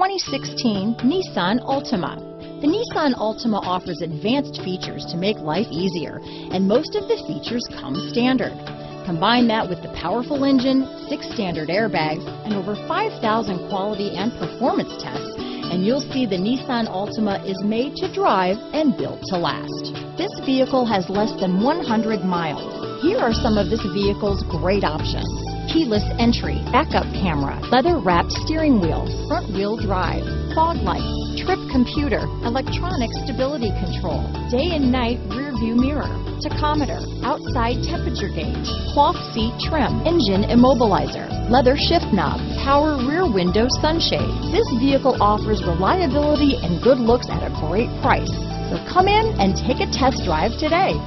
2016 Nissan Altima. The Nissan Altima offers advanced features to make life easier, and most of the features come standard. Combine that with the powerful engine, six standard airbags, and over 5,000 quality and performance tests, and you'll see the Nissan Altima is made to drive and built to last. This vehicle has less than 100 miles. Here are some of this vehicle's great options. Keyless entry, backup camera, leather wrapped steering wheel, front wheel drive, fog lights, trip computer, electronic stability control, day and night rear view mirror, tachometer, outside temperature gauge, cloth seat trim, engine immobilizer, leather shift knob, power rear window sunshade. This vehicle offers reliability and good looks at a great price. So come in and take a test drive today.